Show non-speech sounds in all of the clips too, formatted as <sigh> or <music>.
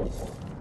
Thank you.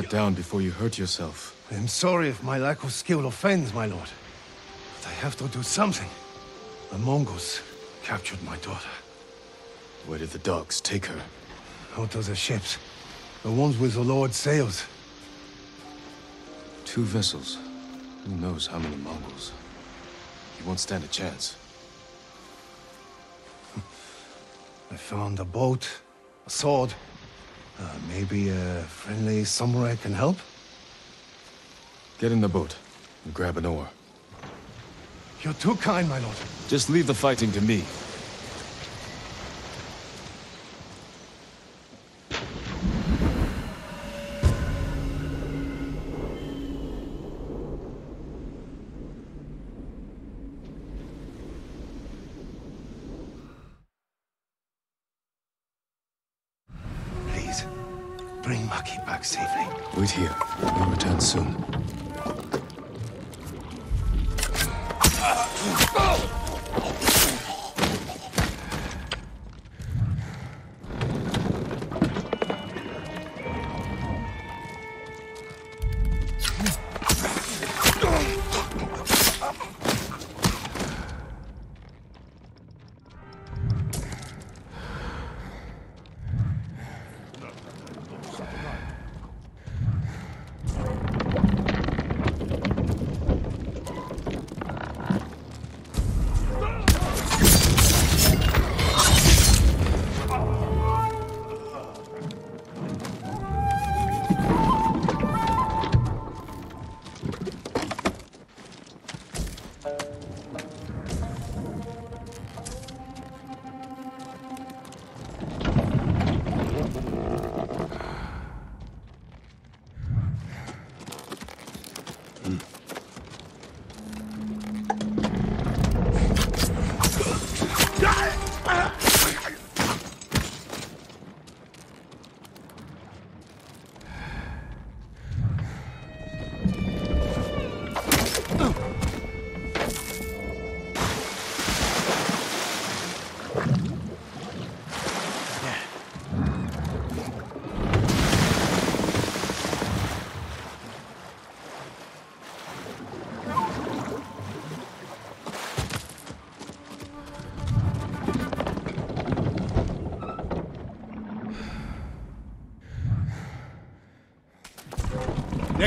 That down before you hurt yourself. I'm sorry if my lack of skill offends, my lord. But I have to do something. The Mongols captured my daughter. Where did the dogs take her? Out of the ships. The ones with the Lord's sails. Two vessels. Who knows how many Mongols? You won't stand a chance. <laughs> I found a boat, a sword. Uh, maybe a friendly samurai can help? Get in the boat and grab an oar. You're too kind, my lord. Just leave the fighting to me. Wait here. We'll return soon.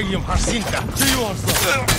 Legium Harsinta, do you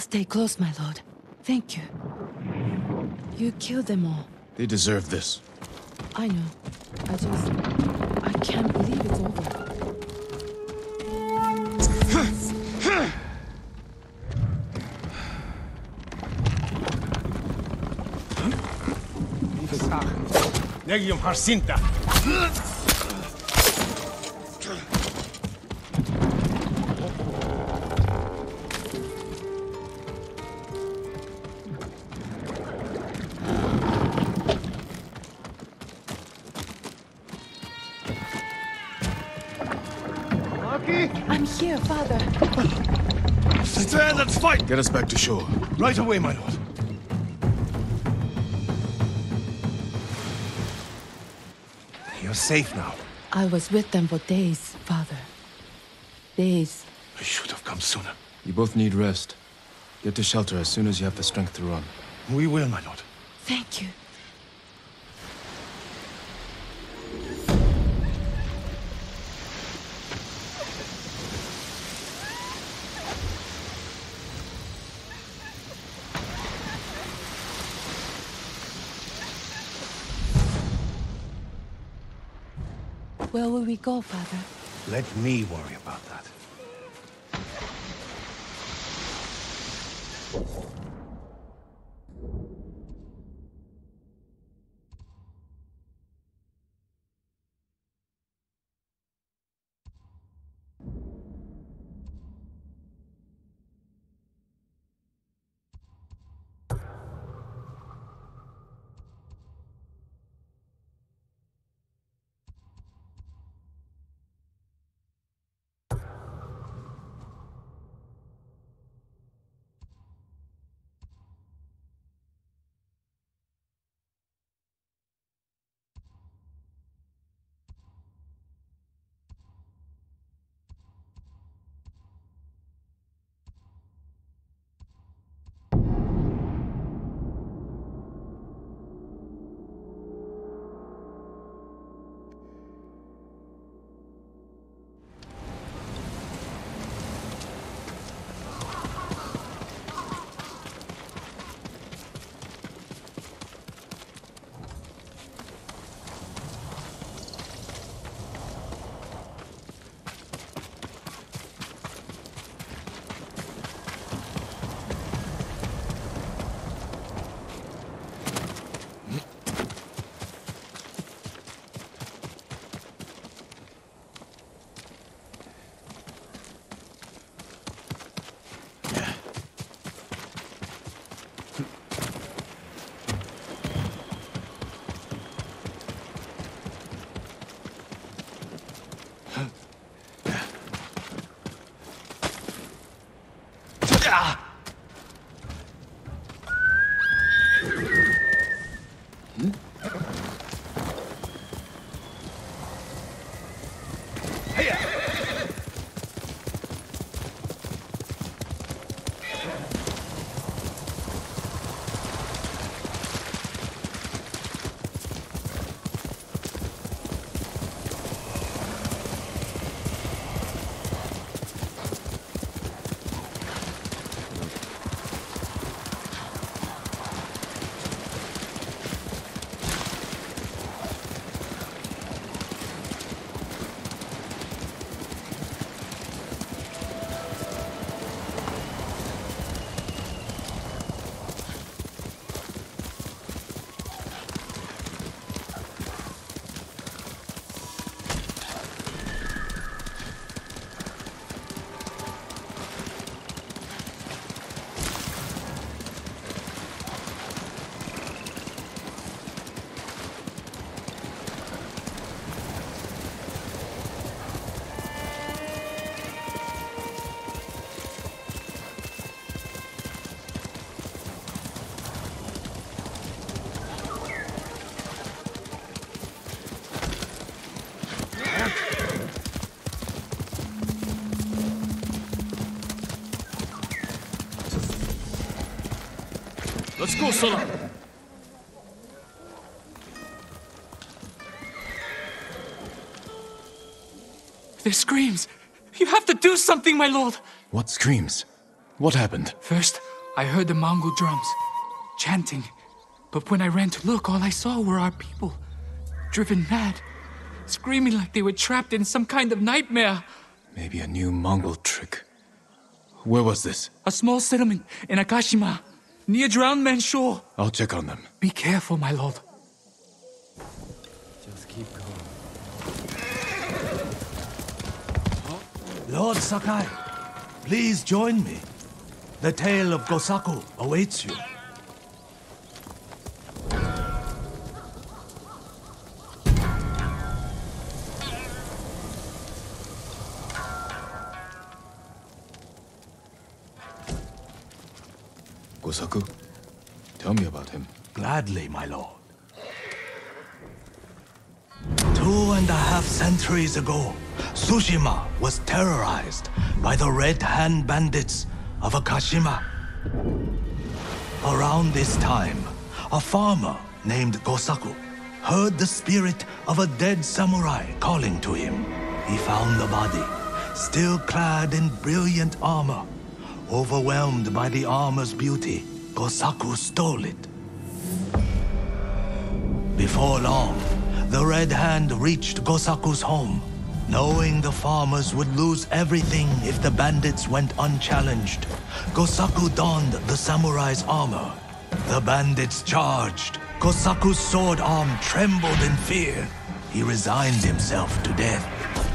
me. I'll stay close, my lord. Thank you. You killed them all. They deserve this. I know. I just... I can't believe it's over. Negium Harsinta. I'm here, father. Stand and fight! Get us back to shore. Right away, my lord. You're safe now. I was with them for days, father. Days. I should have come sooner. You both need rest. Get to shelter as soon as you have the strength to run. We will, my lord. Thank you. Go, father? Let me worry about that. Go. There's screams. You have to do something, my lord. What screams? What happened? First, I heard the Mongol drums chanting. But when I ran to look, all I saw were our people, driven mad, screaming like they were trapped in some kind of nightmare. Maybe a new Mongol trick. Where was this? A small settlement in Akashima near Drowned Man's Shore. I'll check on them. Be careful, my lord. Just keep going. Lord Sakai, please join me. The tale of Gosaku awaits you. Gosaku? Tell me about him. Gladly, my lord. Two and a half centuries ago, Tsushima was terrorized by the Red Hand Bandits of Akashima. Around this time, a farmer named Gosaku heard the spirit of a dead samurai calling to him. He found the body, still clad in brilliant armor. Overwhelmed by the armor's beauty, Gosaku stole it. Before long, the Red Hand reached Gosaku's home, knowing the farmers would lose everything if the bandits went unchallenged. Gosaku donned the samurai's armor. The bandits charged. Gosaku's sword arm trembled in fear. He resigned himself to death.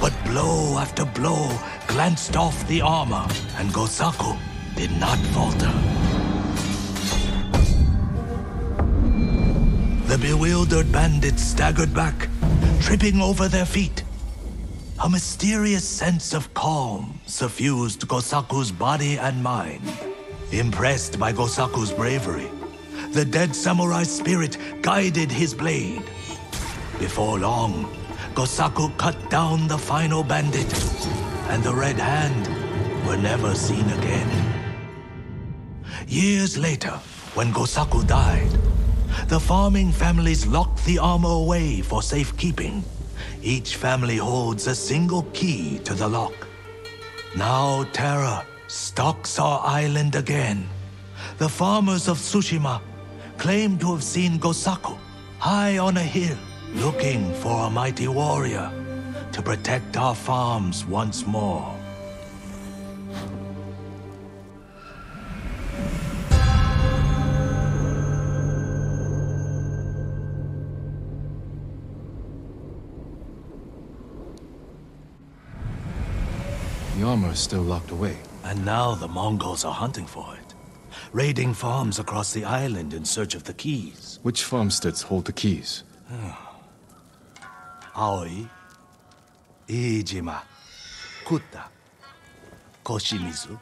But blow after blow glanced off the armor, and Gosaku did not falter. The bewildered bandits staggered back, tripping over their feet. A mysterious sense of calm suffused Gosaku's body and mind. Impressed by Gosaku's bravery, the dead samurai's spirit guided his blade. Before long, Gosaku cut down the final bandit, and the Red Hand were never seen again. Years later, when Gosaku died, the farming families locked the armor away for safekeeping. Each family holds a single key to the lock. Now terror stalks our island again. The farmers of Tsushima claim to have seen Gosaku high on a hill, looking for a mighty warrior to protect our farms once more. The armor is still locked away. And now the Mongols are hunting for it, raiding farms across the island in search of the keys. Which farmsteads hold the keys? Ah, Aoi, Iijima, Kuta, Koshimizu,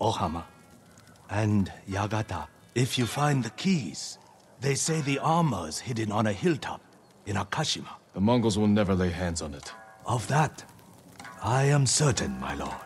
Ohama, and Yagata. If you find the keys, they say the armor is hidden on a hilltop in Akashima. The Mongols will never lay hands on it. Of that, I am certain, my lord.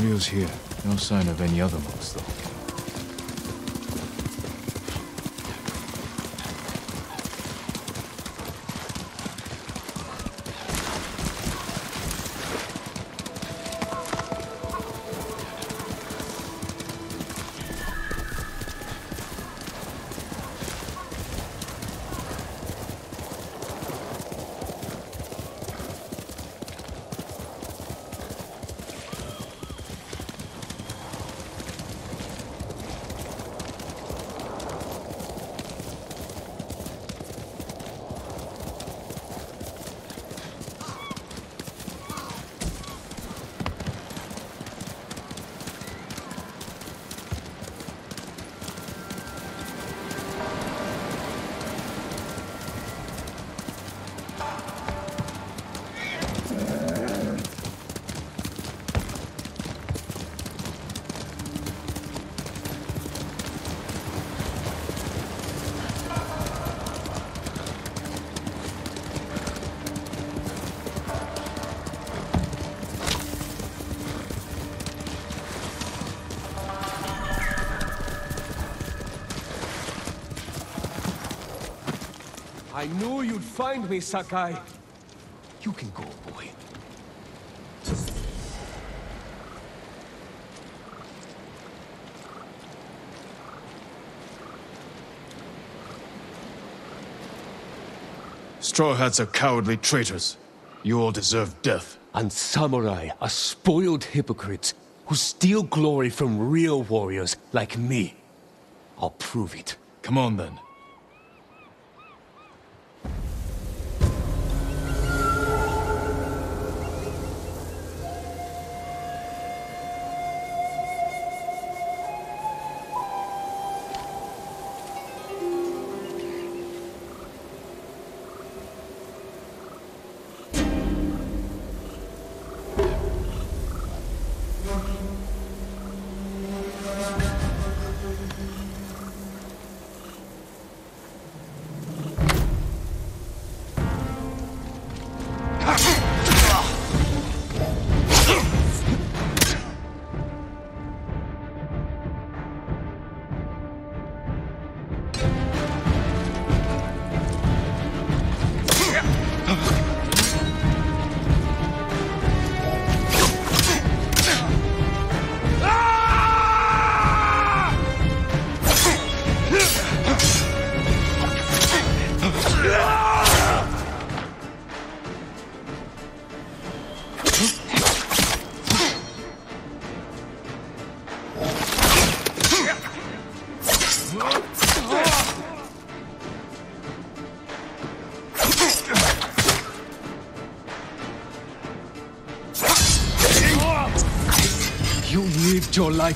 Norio's here. No sign of any other monks, I knew you'd find me, Sakai. You can go, boy. Straw Hats are cowardly traitors. You all deserve death. And samurai are spoiled hypocrites who steal glory from real warriors like me. I'll prove it. Come on then.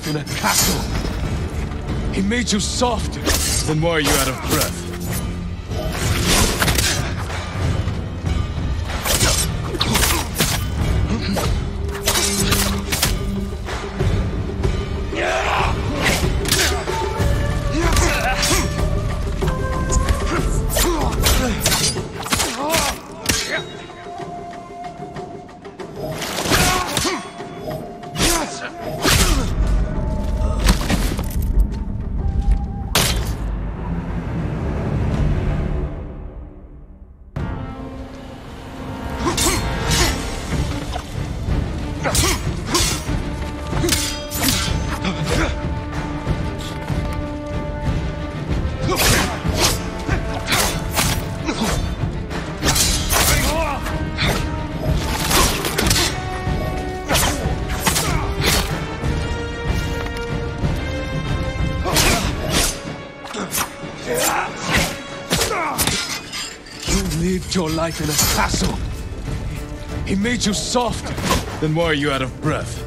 In a castle. He made you soft. Then why are you out of breath? You soft. Then why are you out of breath?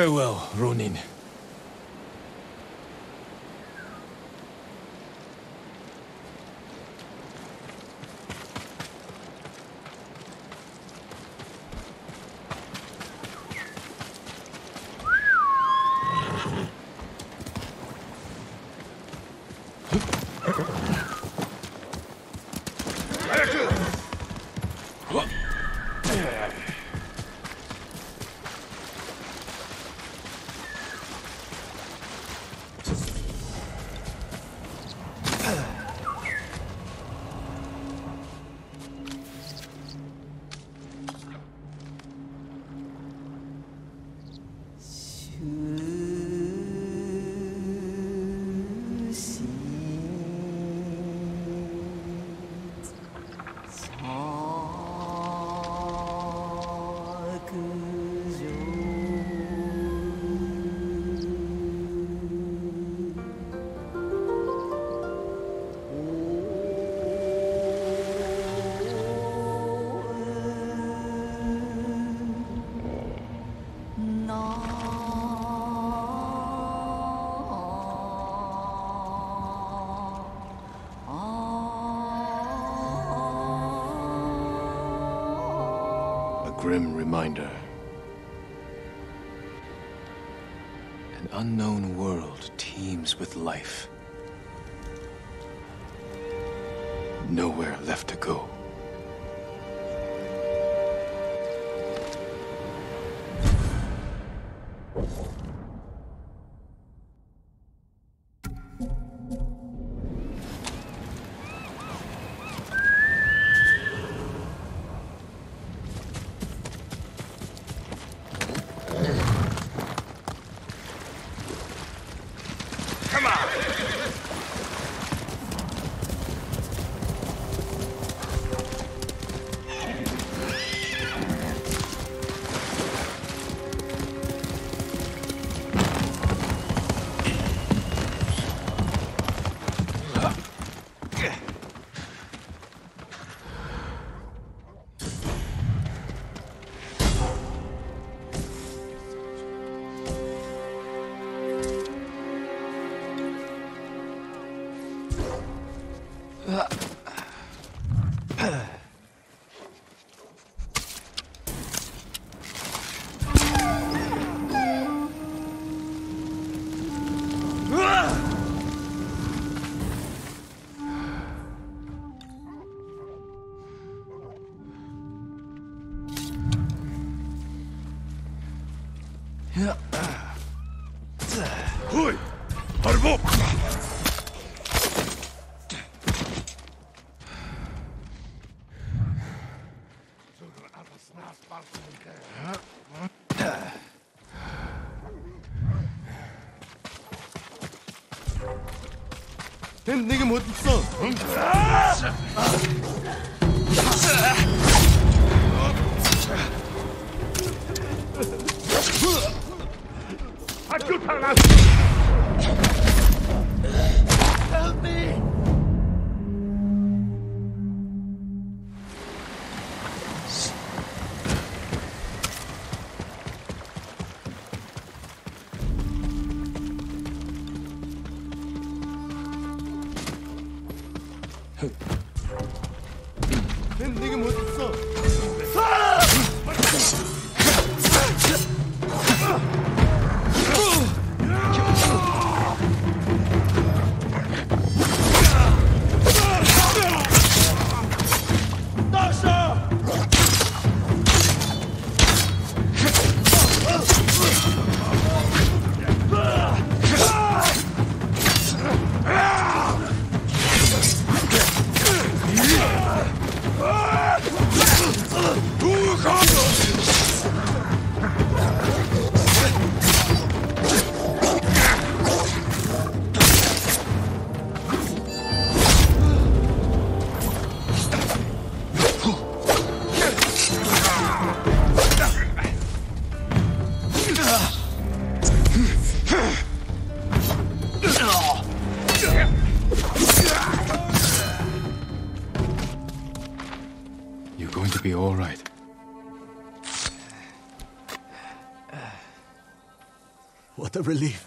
Farewell, Ronin. Pronto. Relief.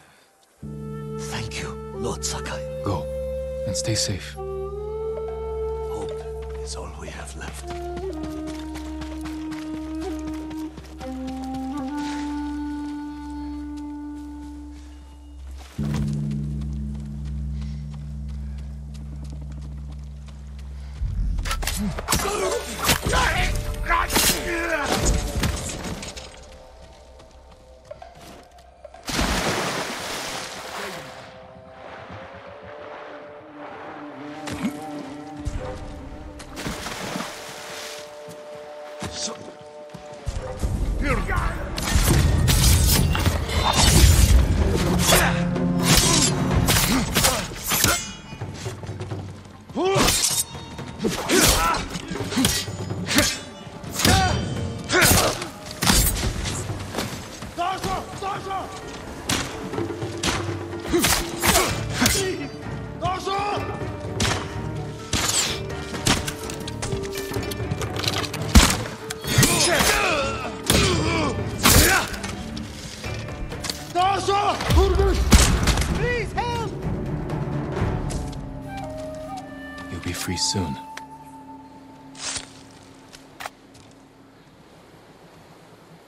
You'll be free soon.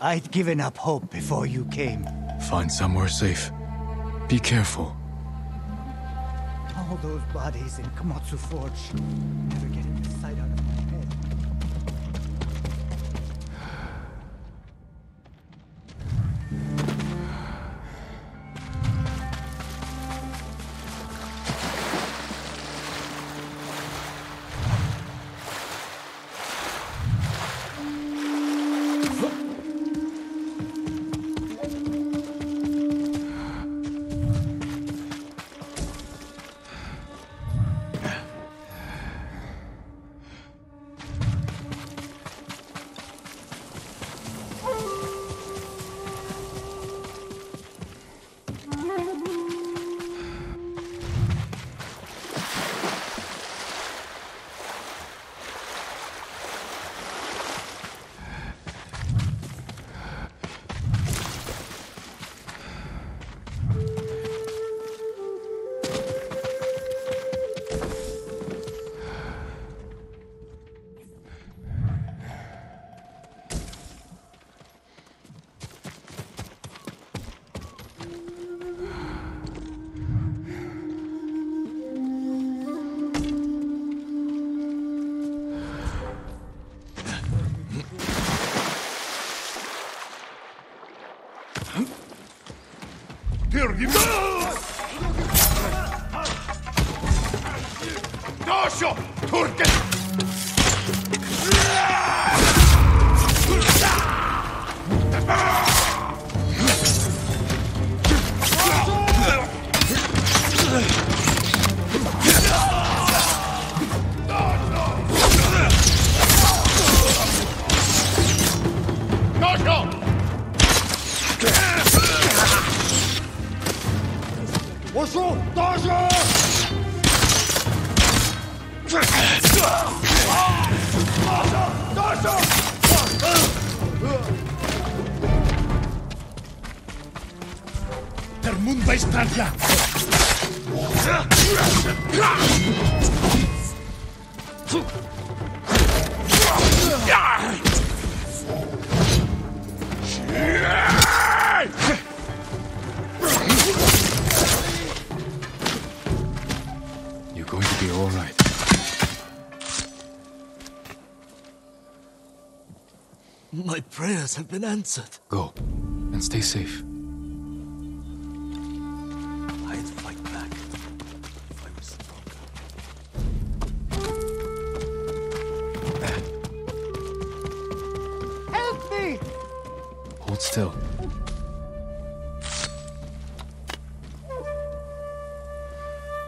I'd given up hope before you came. Find somewhere safe. Be careful. All those bodies in Komatsu Forge. Never prayers have been answered. Go. And stay safe. I'd fight back if I was stronger. Help me! Hold still.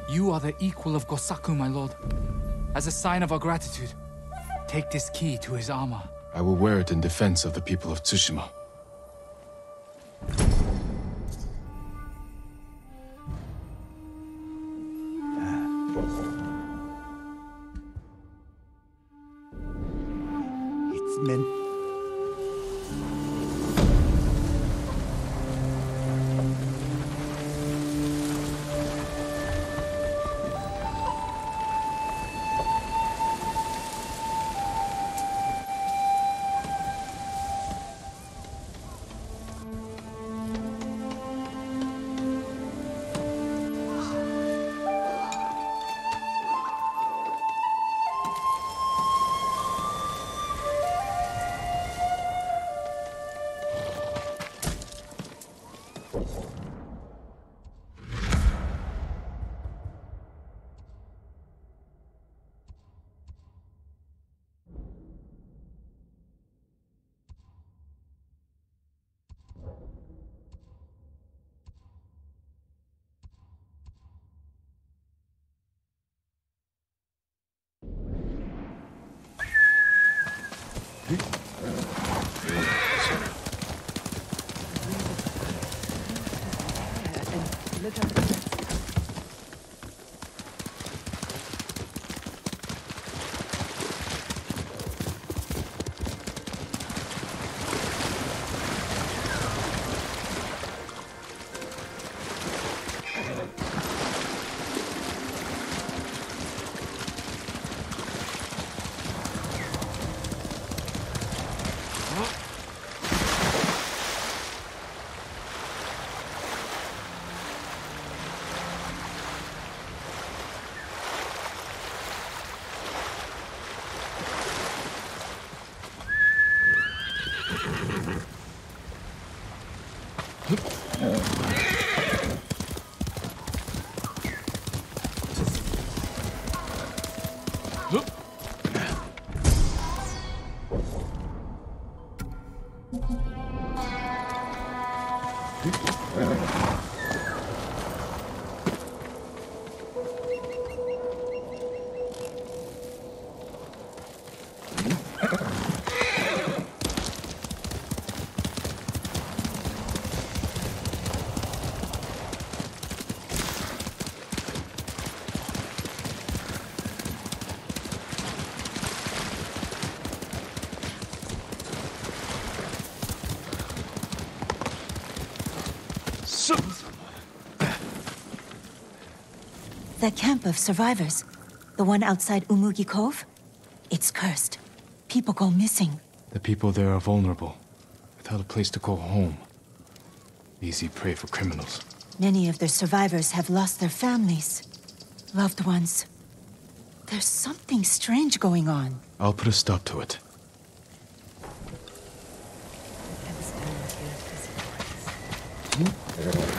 You are the equal of Gosaku, my lord. As a sign of our gratitude, take this key to his armor. I will wear it in defense of the people of Tsushima. that camp of survivors. The one outside Umugi Cove? It's cursed. People go missing. The people there are vulnerable, without a place to call home. Easy prey for criminals. Many of the survivors have lost their families, loved ones. There's something strange going on. I'll put a stop to it. Hmm?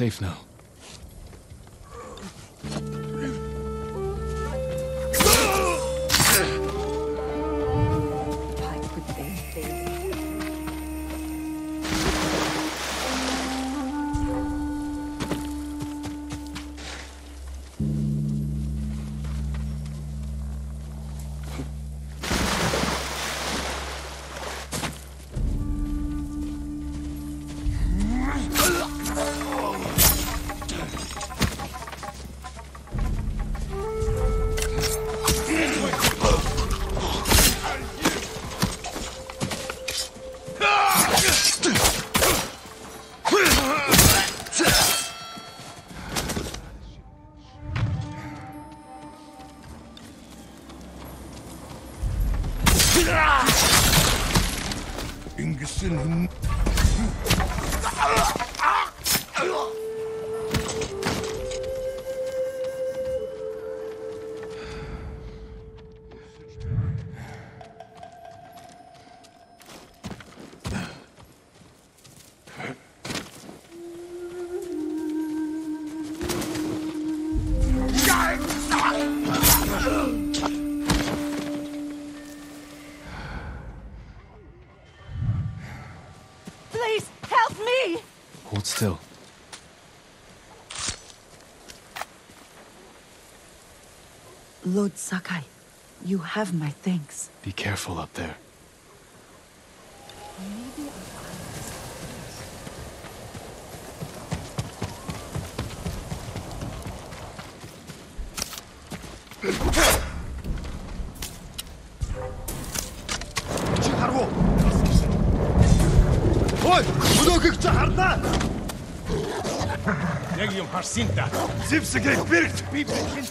Safe now. Lord Sakai, you have my thanks. Be careful up there. Чихаргу. Ой, өнөөхийг чи Legium Harsinta. Zipsegate birgt, people in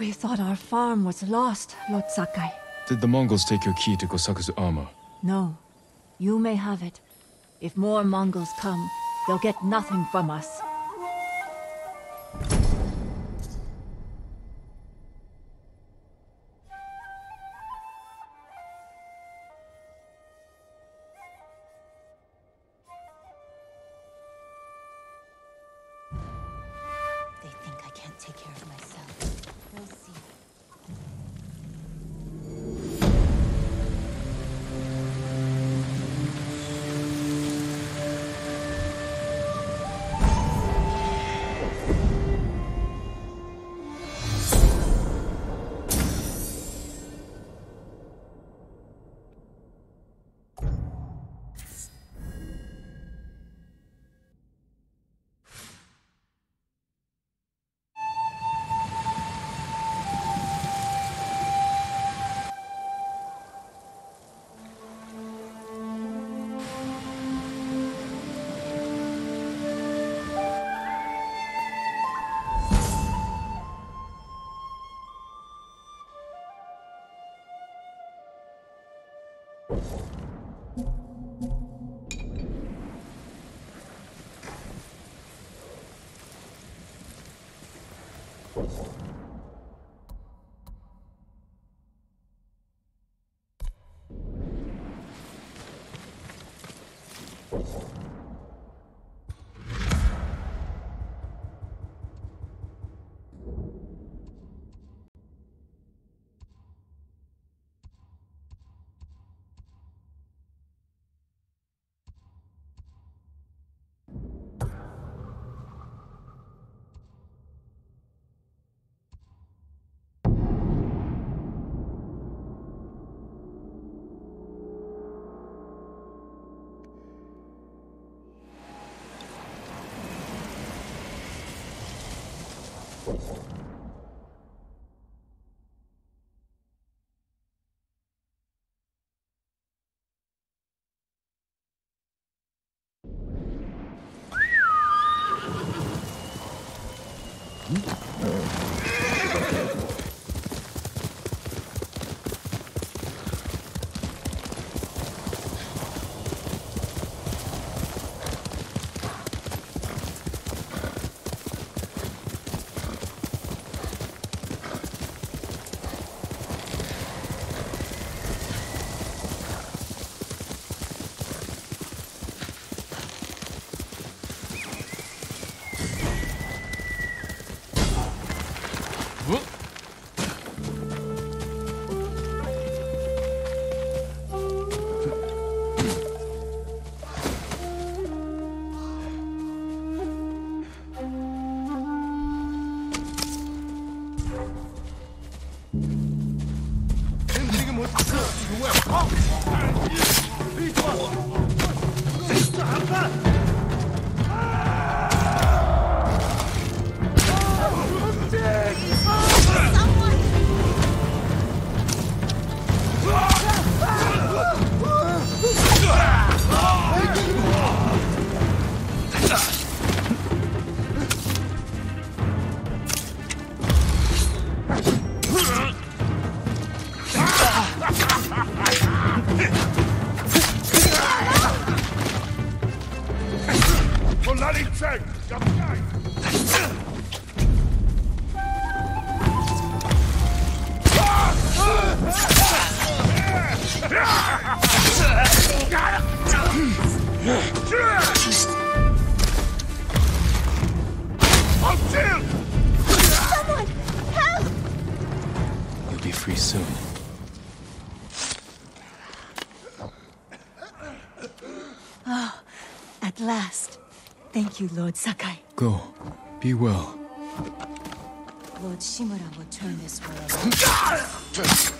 We thought our farm was lost, Lord Sakai. Did the Mongols take your key to Gosaku's armor? No. You may have it. If more Mongols come, they'll get nothing from us. You, Lord Sakai. Go. Be well. Lord Shimura will turn this world <laughs>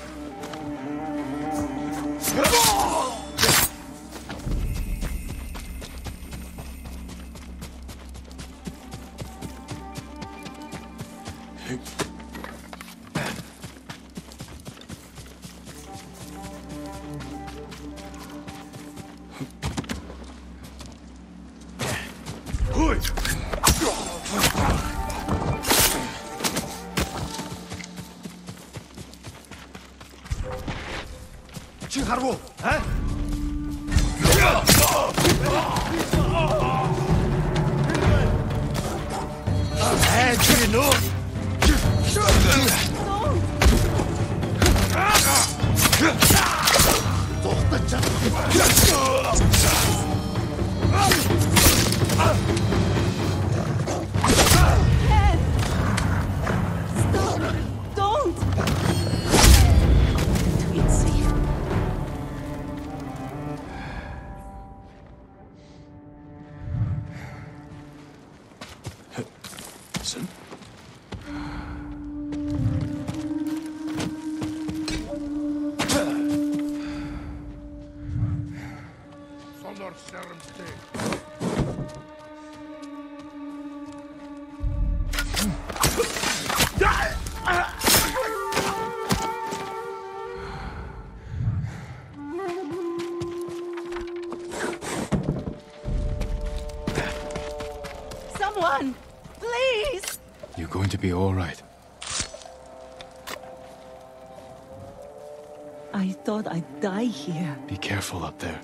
here. Be careful up there.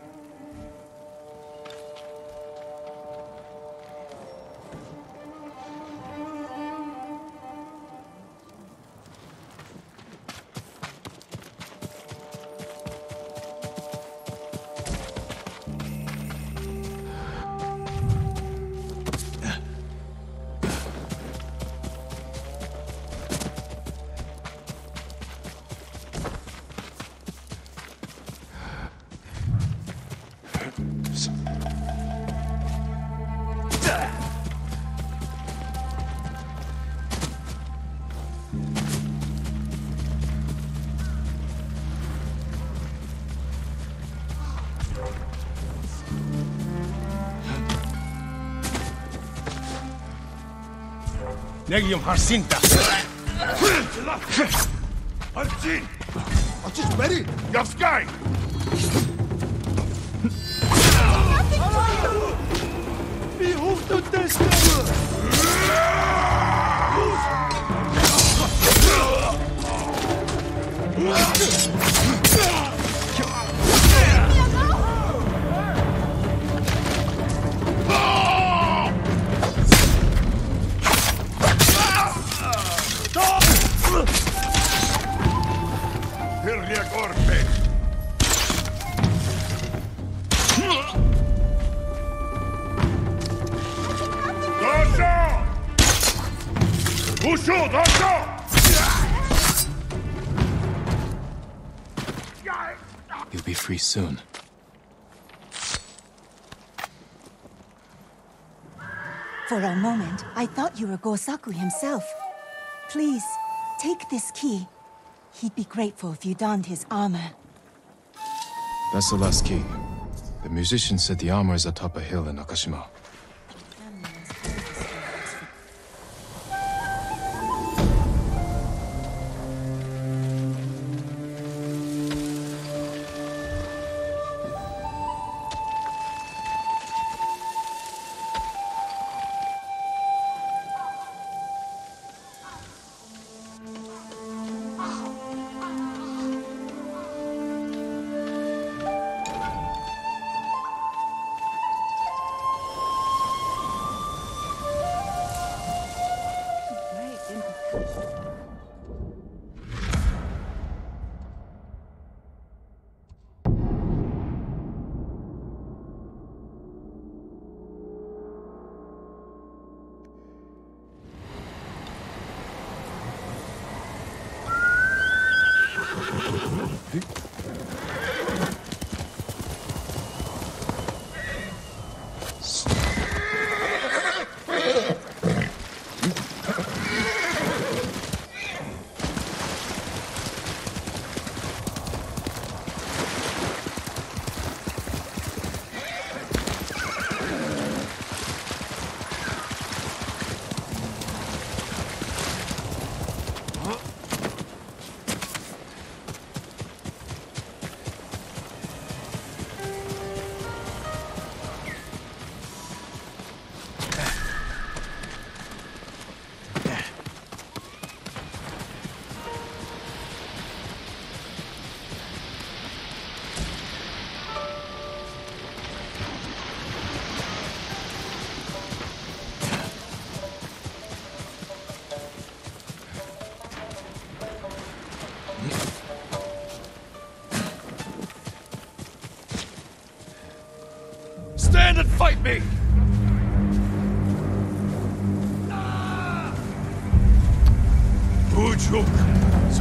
Negium Harsinta. Harsin! Açış beri! Yavskay! Bir huftu teslim! Hirlia you were Gosaku himself. Please, take this key. He'd be grateful if you donned his armor. That's the last key. The musician said the armor is atop a hill in Nakashima.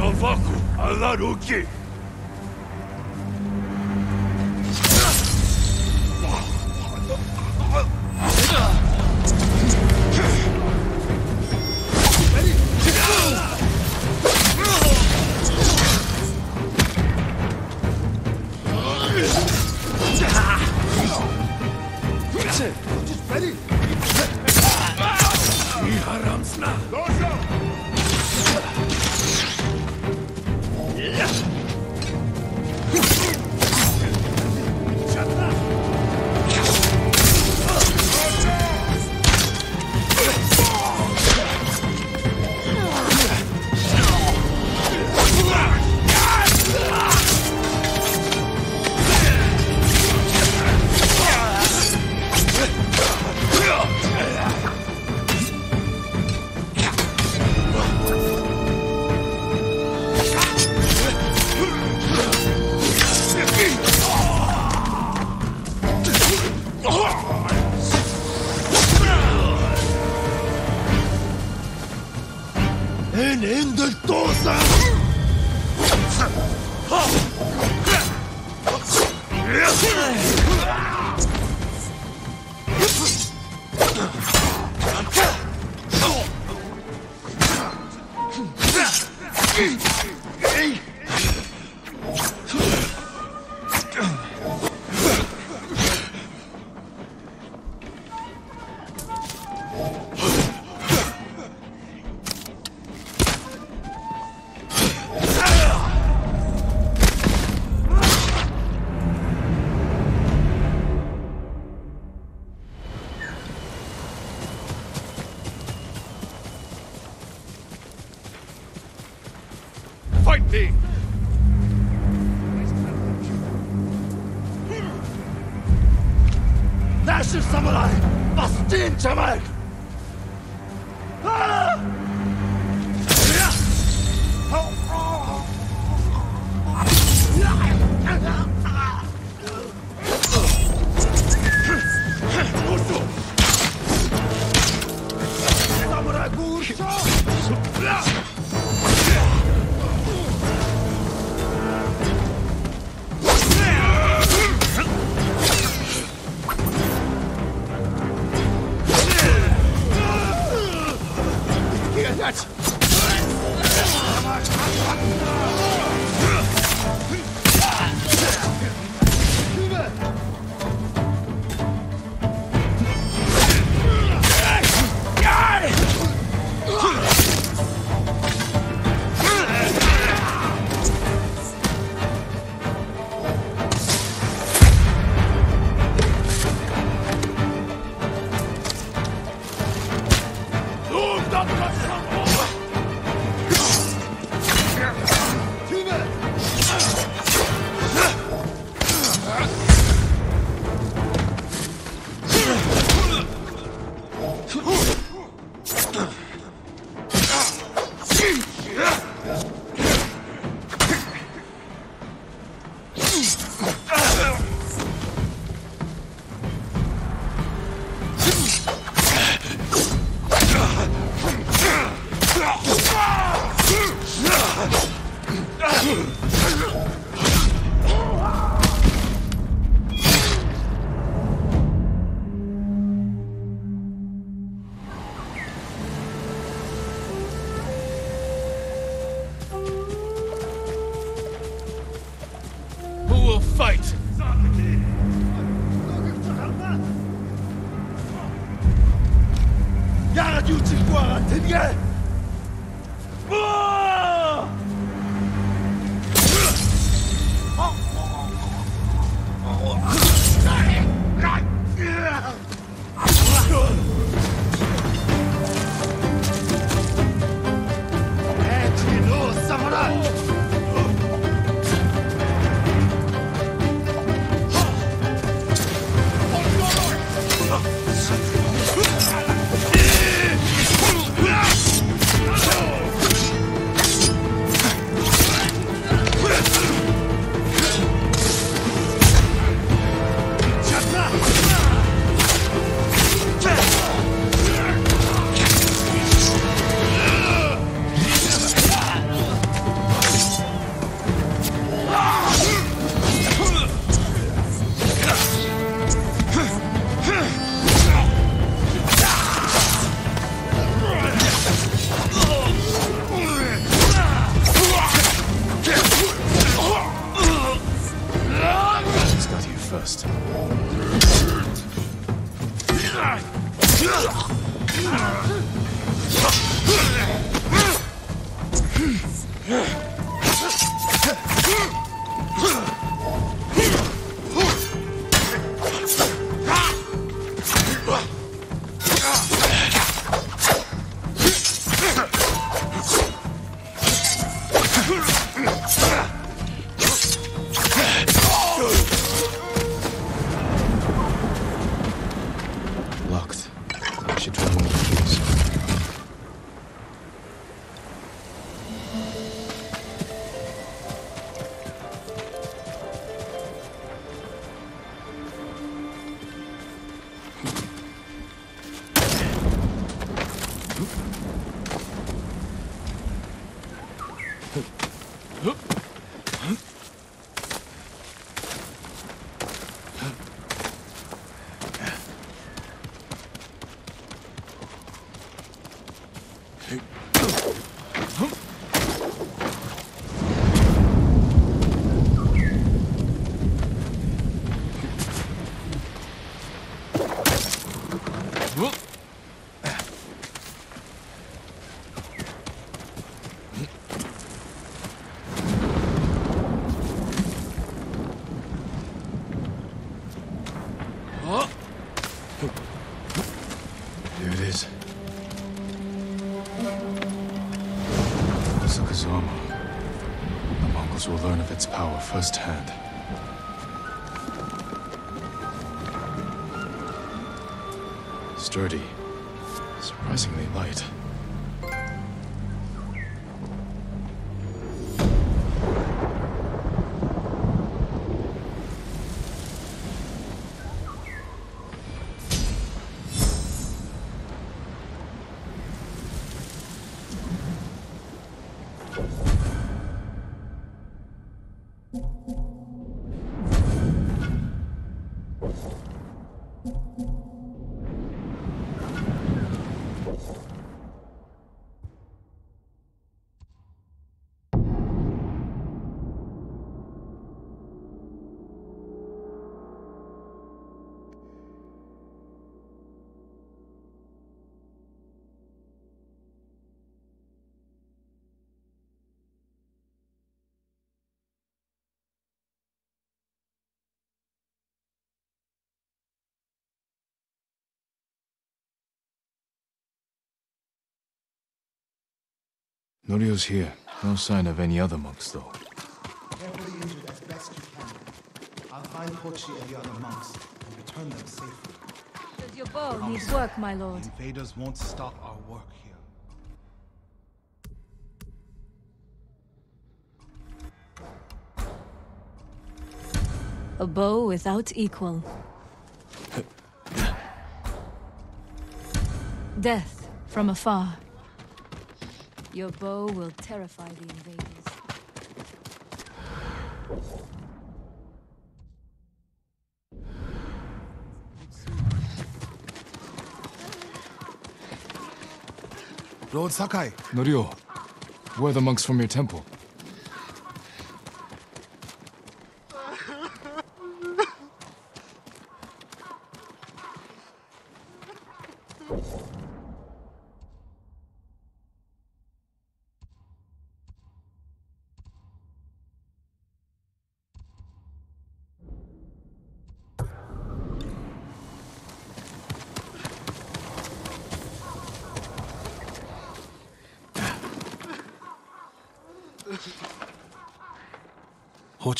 Convoco a Laruki! 我。Norio's here. No sign of any other monks, though. Carefully injured as best you can. I'll find Hochi and the other monks and return them safely. Does your bow need work, my lord? Invaders won't stop our work here. A bow without equal. <laughs> Death from afar. Your bow will terrify the invaders. Lord Sakai, Norio, where are the monks from your temple?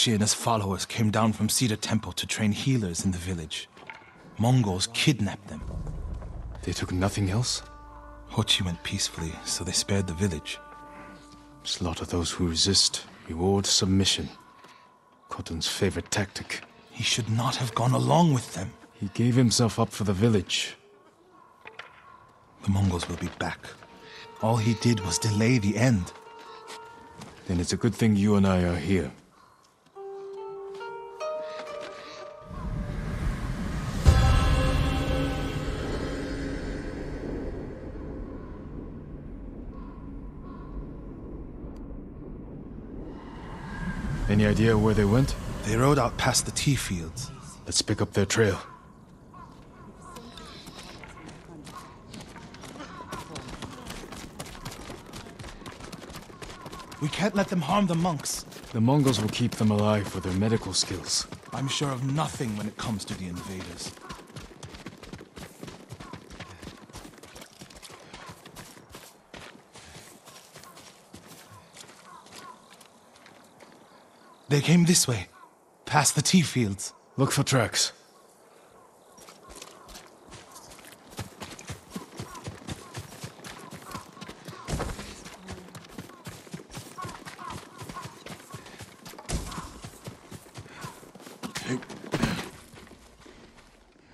Hochi and his followers came down from Cedar Temple to train healers in the village. Mongols kidnapped them. They took nothing else? Hochi went peacefully, so they spared the village. Slaughter those who resist. Reward submission. Khotun's favorite tactic. He should not have gone along with them. He gave himself up for the village. The Mongols will be back. All he did was delay the end. Then it's a good thing you and I are here. Any idea where they went? They rode out past the tea fields. Let's pick up their trail. We can't let them harm the monks. The Mongols will keep them alive for their medical skills. I'm sure of nothing when it comes to the invaders. They came this way, past the tea fields. Look for tracks.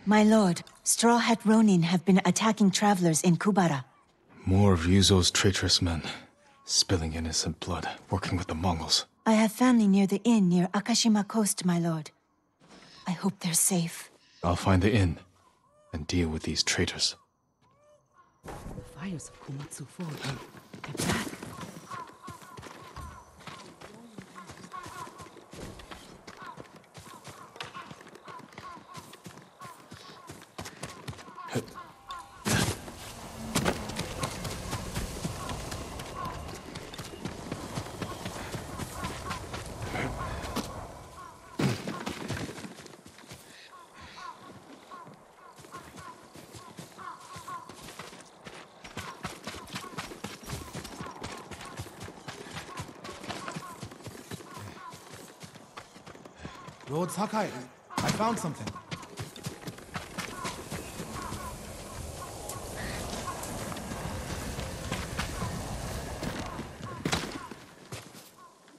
My lord, Straw Hat Ronin have been attacking travelers in Kubara. More of Ryuzo's traitorous men, spilling innocent blood, working with the Mongols. I have family near the inn near Akashima Coast, my lord. I hope they're safe. I'll find the inn and deal with these traitors. The fires of Komatsu Forge. They're Sakai, I found something.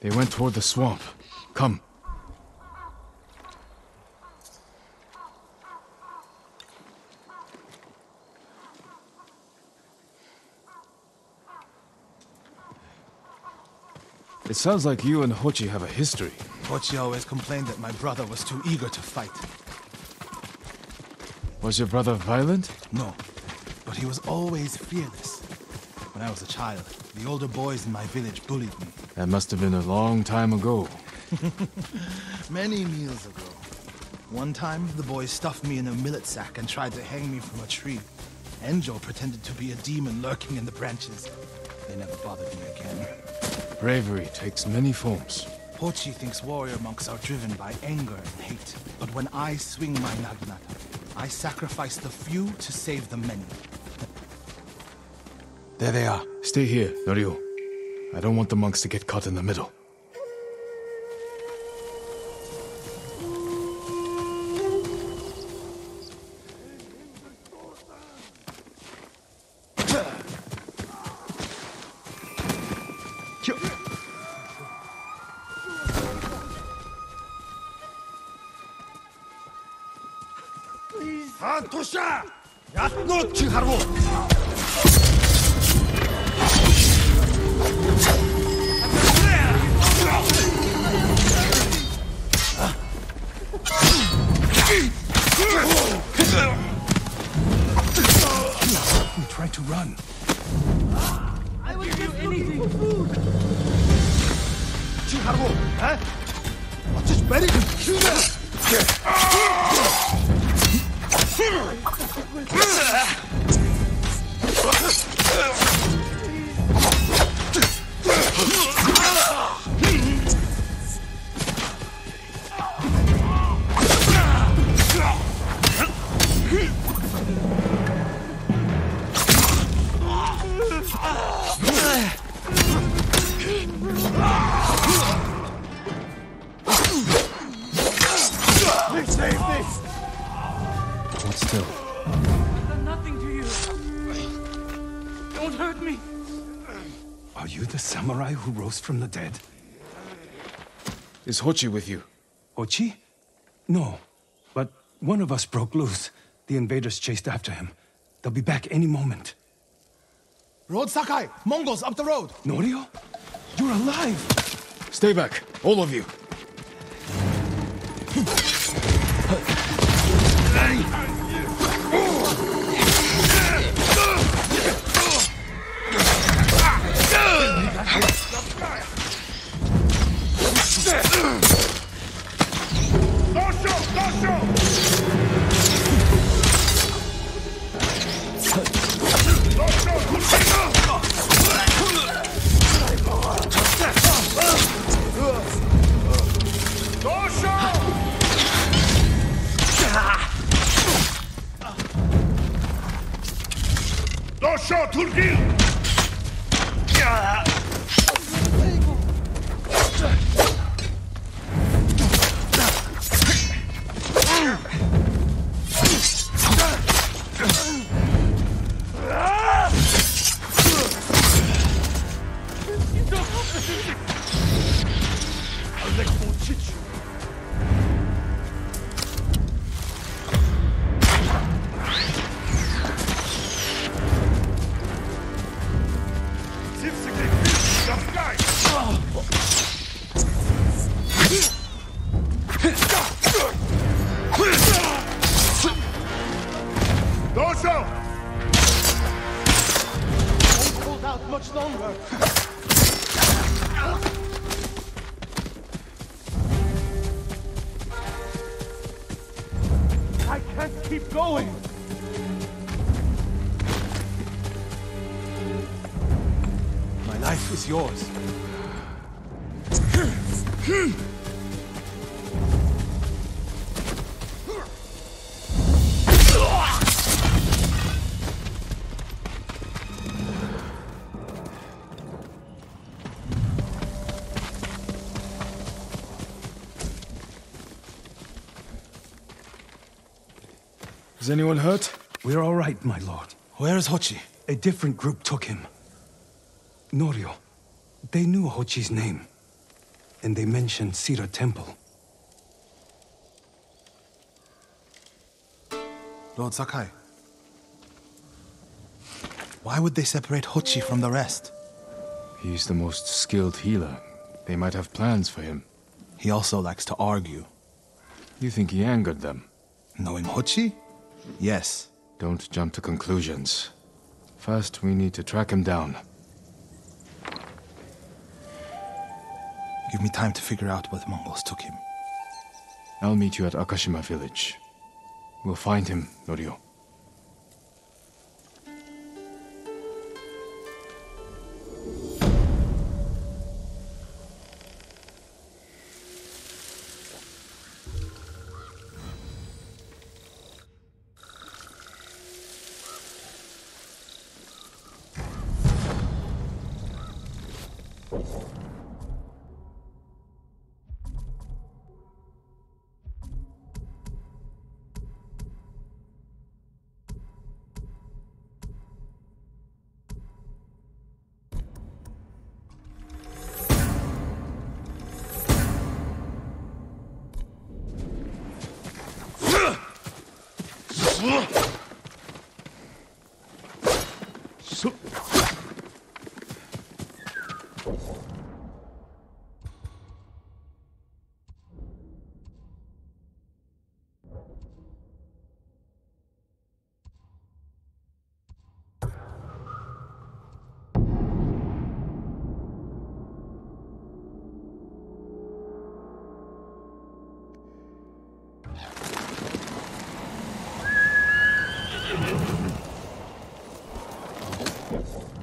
They went toward the swamp. Come. It sounds like you and Hochi have a history. Hochi always complained that my brother was too eager to fight. Was your brother violent? No, but he was always fearless. When I was a child, the older boys in my village bullied me. That must have been a long time ago. <laughs> Many meals ago. One time, the boys stuffed me in a millet sack and tried to hang me from a tree. Enjo pretended to be a demon lurking in the branches. They never bothered me again. Bravery takes many forms. Hochi thinks warrior monks are driven by anger and hate. But when I swing my naginata, I sacrifice the few to save the many. There they are. Stay here, Norio. I don't want the monks to get caught in the middle. From the dead? Is Hochi with you? Ochi? No. But one of us broke loose. The invaders chased after him. They'll be back any moment. Lord Sakai! Mongols up the road! Norio? You're alive! Stay back, all of you. <laughs> Doşo Turgil! Is anyone hurt? We're all right, my lord. Where is Hochi? A different group took him. Norio. They knew Hochi's name. And they mentioned Cedar Temple. Lord Sakai. Why would they separate Hochi from the rest? He's the most skilled healer. They might have plans for him. He also likes to argue. You think he angered them? Knowing Hochi? Yes. Don't jump to conclusions. First, we need to track him down. Give me time to figure out where the Mongols took him. I'll meet you at Akashima village. We'll find him, Norio. That's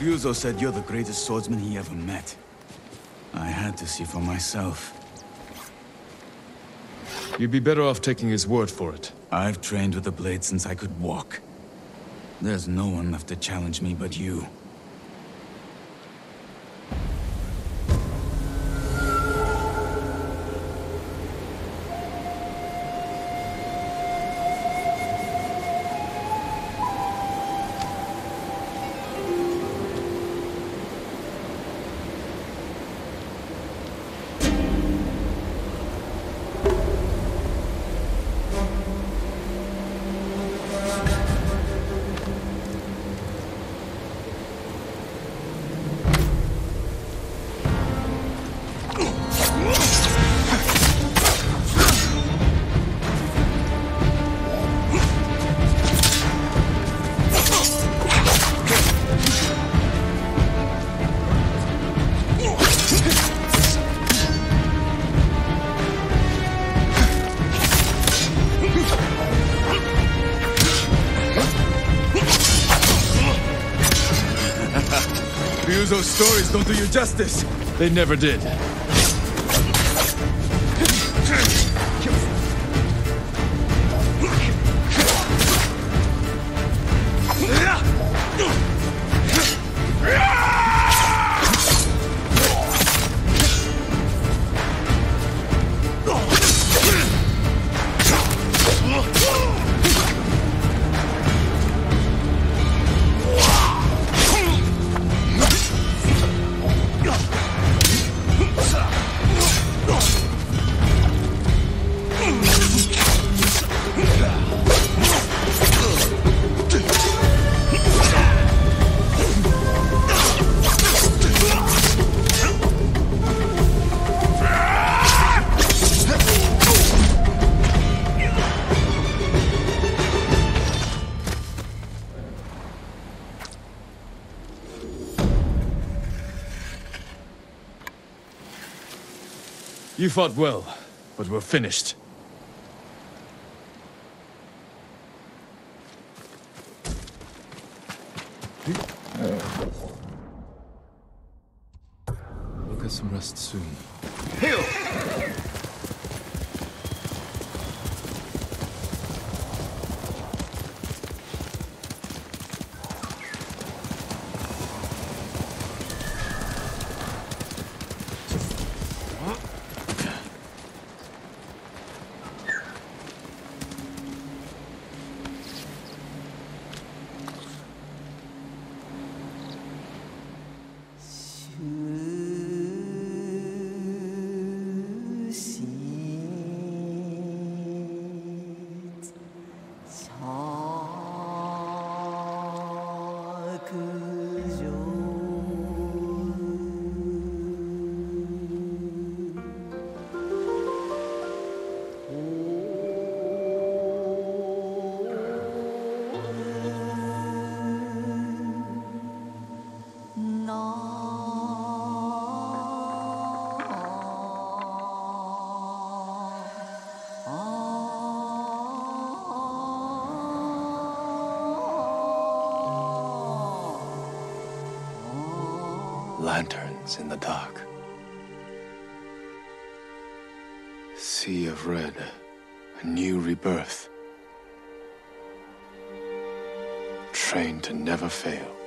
Ryuzo said you're the greatest swordsman he ever met. I had to see for myself. You'd be better off taking his word for it. I've trained with the blade since I could walk. There's no one left to challenge me but you. Don't do you justice. They never did. You fought well, but we're finished. Lanterns in the dark. Sea of red. A new rebirth. Trained to never fail.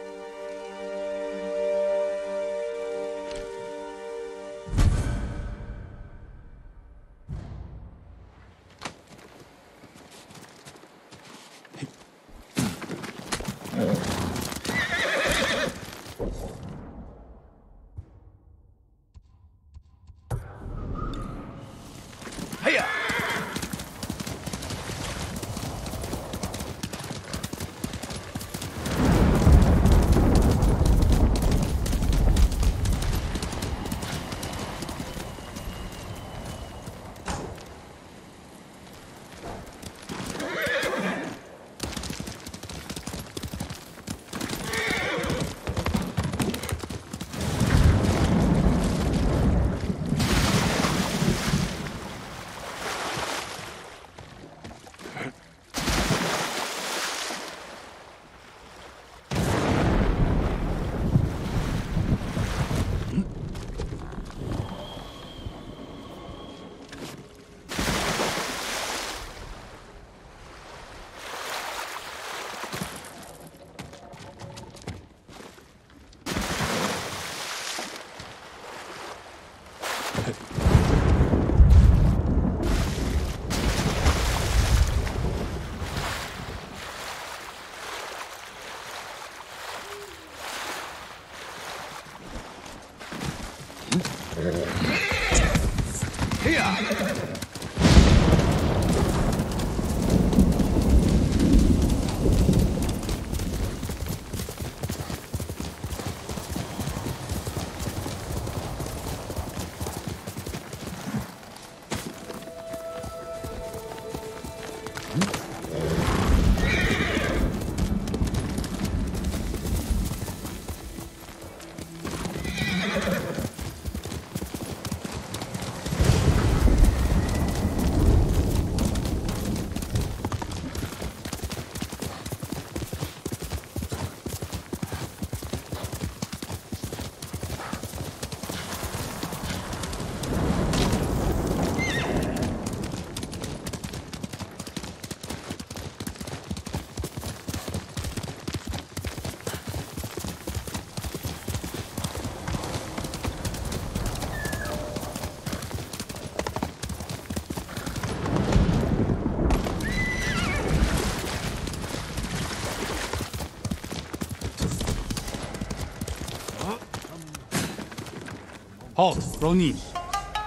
Halt, Ronin.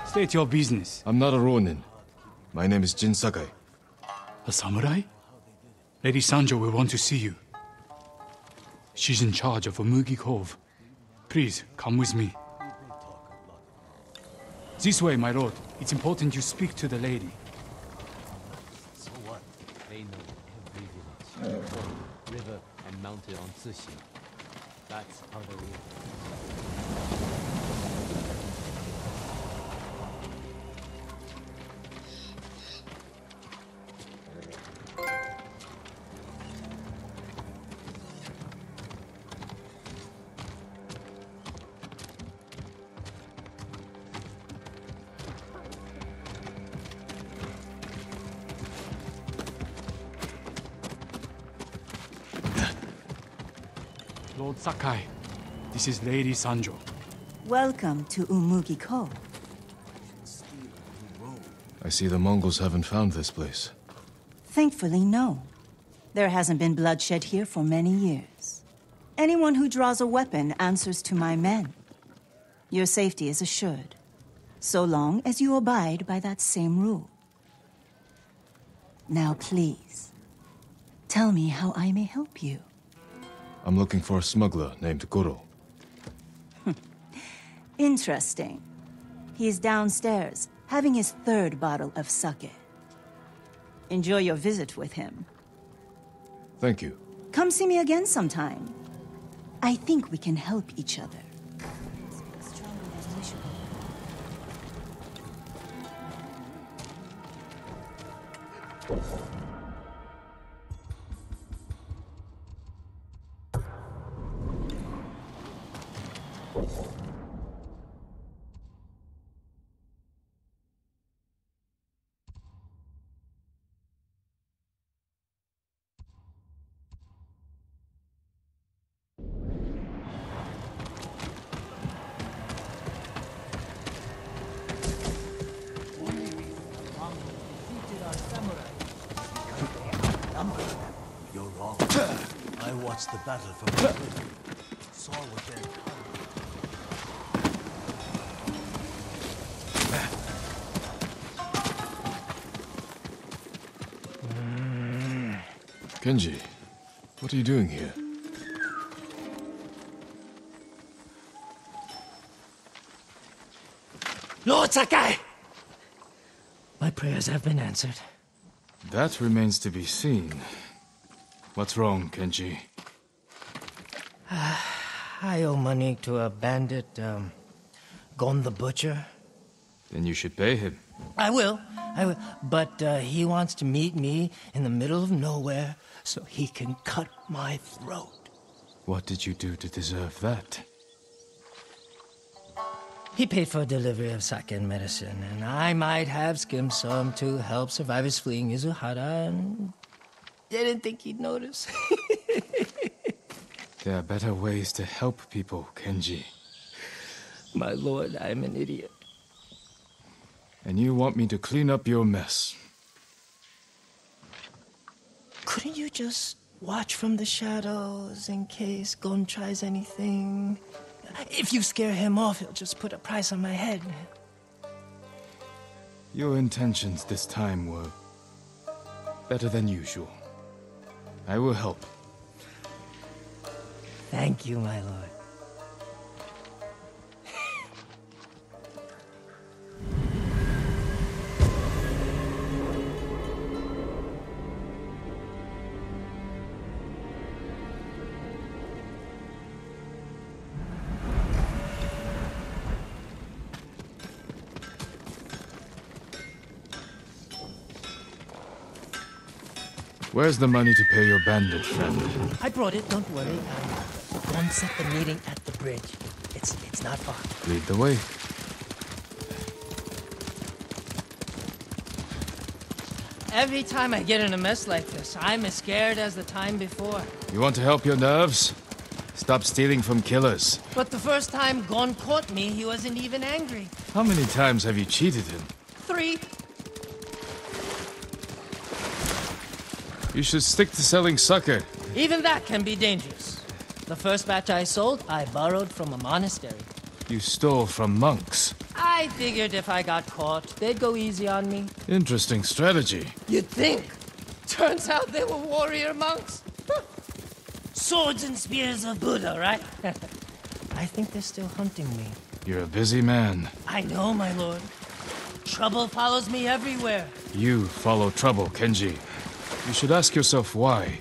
State your business. I'm not a Ronin. My name is Jin Sakai. A samurai? Lady Sanjo will want to see you. She's in charge of Umugi Cove. Please, come with me. This way, my lord. It's important you speak to the lady. So what? They know every village, river, and mountain on Tsushima. That's how they live. This is Lady Sanjo. Welcome to Umugi Cove. I see the Mongols haven't found this place. Thankfully, no. There hasn't been bloodshed here for many years. Anyone who draws a weapon answers to my men. Your safety is assured, so long as you abide by that same rule. Now, please, tell me how I may help you. I'm looking for a smuggler named Goro. Interesting. He's downstairs, having his third bottle of sake. Enjoy your visit with him. Thank you. Come see me again sometime. I think we can help each other. I watched the battle from the. Saw what they Kenji, what are you doing here? Lord Sakai! My prayers have been answered. That remains to be seen. What's wrong, Kenji? I owe money to a bandit, um, Gon the Butcher. Then you should pay him. I will, I will. But uh, he wants to meet me in the middle of nowhere so he can cut my throat. What did you do to deserve that? He paid for delivery of sake and medicine, and I might have skimmed some to help survivors fleeing Izuhara, and I didn't think he'd notice. <laughs> There are better ways to help people, Kenji. My lord, I'm an idiot. And you want me to clean up your mess. Couldn't you just watch from the shadows in case Gon tries anything? If you scare him off, he'll just put a price on my head. Your intentions this time were better than usual. I will help. Thank you, my lord. Where's the money to pay your bandit friend? I brought it, don't worry. Gon set the meeting at the bridge. It's it's not far. Lead the way. Every time I get in a mess like this, I'm as scared as the time before. You want to help your nerves? Stop stealing from killers. But the first time Gon caught me, he wasn't even angry. How many times have you cheated him? Three. You should stick to selling sake. Even that can be dangerous. The first batch I sold, I borrowed from a monastery. You stole from monks. I figured if I got caught, they'd go easy on me. Interesting strategy. You'd think. Turns out they were warrior monks. Swords and spears of Buddha, right? <laughs> I think they're still hunting me. You're a busy man. I know, my lord. Trouble follows me everywhere. You follow trouble, Kenji. You should ask yourself why.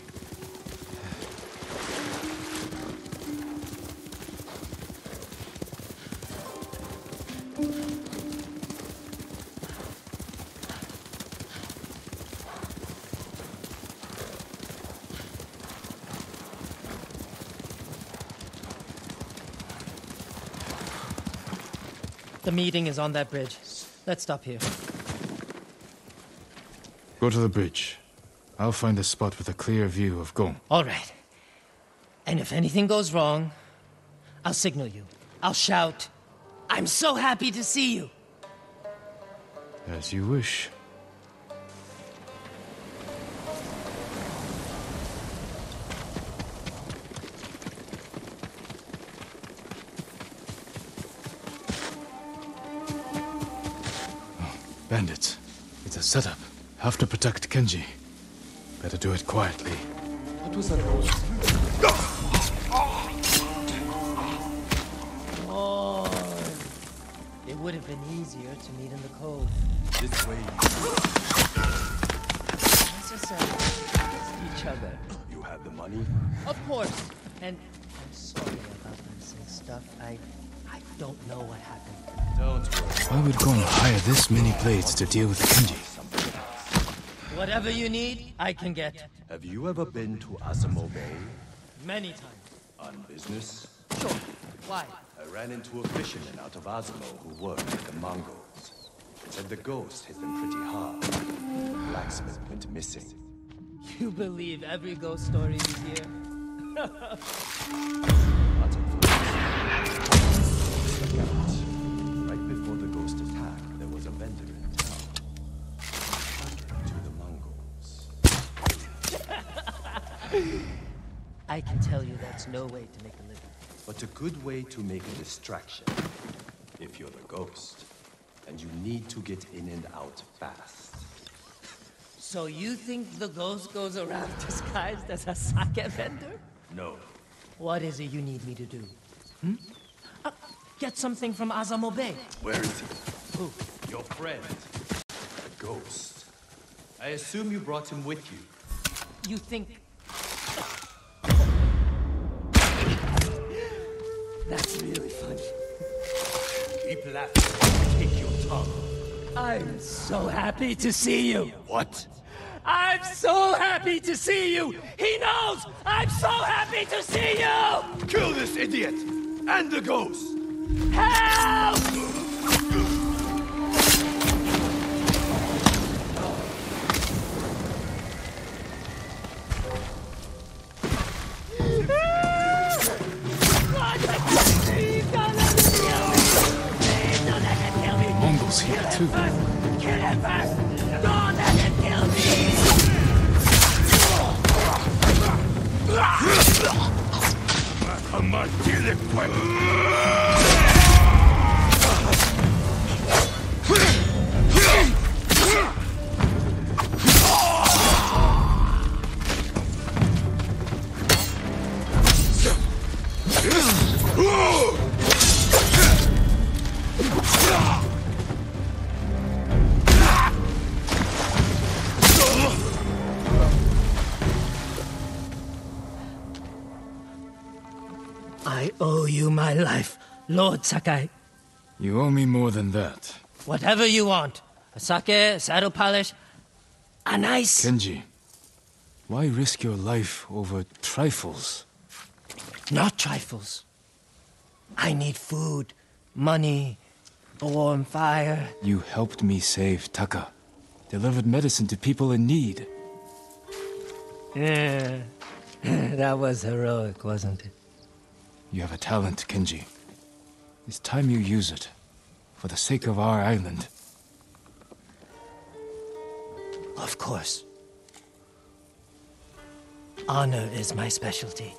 The meeting is on that bridge. Let's stop here. Go to the bridge. I'll find a spot with a clear view of Gong. All right. And if anything goes wrong, I'll signal you. I'll shout, I'm so happy to see you. As you wish. Oh, bandits. It's a setup. Have to protect Kenji. Better do it quietly. What was that noise? Oh, it would have been easier to meet in the cove. This way. Necessary. Each other. You have the money? Of course. And I'm sorry about missing stuff. I I don't know what happened. Don't worry. Why would Gong hire this many blades to deal with Kenji? Whatever you need, I can get. Have you ever been to Azamo Bay? Many times. On business? Sure. Why? I ran into a fisherman out of Azamo who worked with the Mongols. Said the ghost hit them pretty hard. The blacksmith went missing. You believe every ghost story you hear? <laughs> I can tell you that's no way to make a living. But a good way to make a distraction. If you're the ghost. And you need to get in and out fast. So you think the ghost goes around <laughs> disguised as a sake vendor? No. What is it you need me to do? Hmm? Uh, get something from Azamo Bay. Where is he? Who? Your friend. The ghost. I assume you brought him with you. You think... That's really funny. Keep laughing. Take your tongue. I'm so happy to see you. What? I'm so happy to see you. He knows. I'm so happy to see you. Kill this idiot and the ghost. Help! Lord Sakai. You owe me more than that. Whatever you want. A sake, a saddle polish, a nice... Kenji, why risk your life over trifles? Not trifles. I need food, money, a warm fire. You helped me save Taka. Delivered medicine to people in need. Yeah. <laughs> that was heroic, wasn't it? You have a talent, Kenji. It's time you use it. For the sake of our island. Of course. Honor is my specialty.